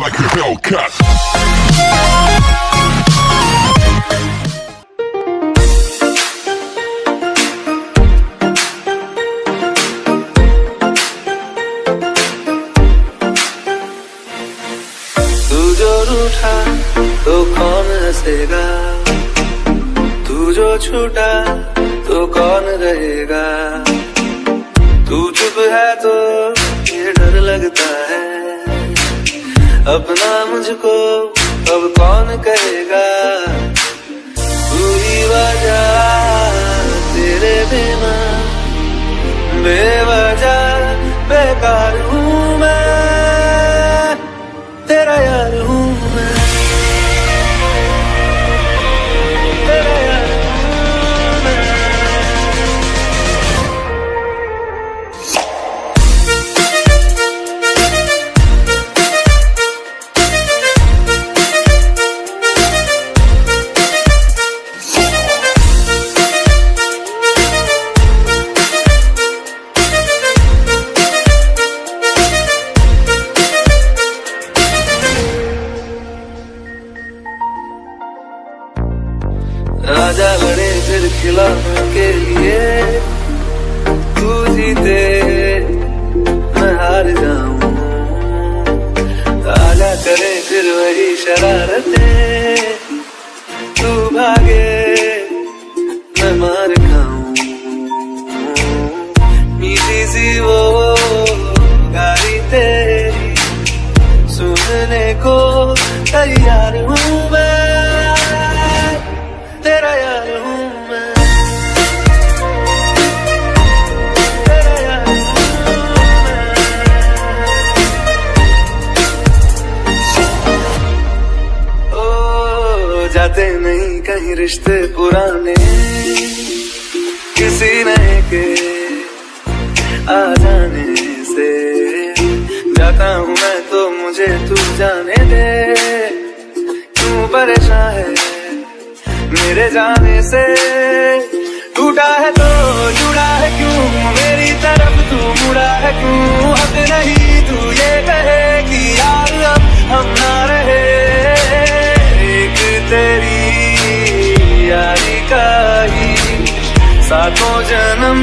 like a Hellcat. रूठा तो कौन हंसेगा तू जो छूटा तो कौन रहेगा तू चुप है तो ये डर लगता है अपना मुझको अब कौन कहेगा? पूरी ही राजा लड़े फिर खिलाने के लिए। तू जीते, मैं हार जाऊँ। राजा करे फिर वही शरारतें। तू भागे, मैं मार खाऊं। मीठी सी वो गाली तेरी, सुनने को तैयार हूँ मैं। जाते नहीं, कहीं रिश्ते पुराने। किसी नए के आ जाने से जाता हूँ मैं तो मुझे तू जाने दे। क्यों परेशान है मेरे जाने से? टूटा है तो जुड़ा है क्यों? मेरी तरफ़ तू मुड़ा है। सातों जन्म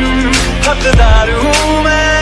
हकदार हूँ मैं।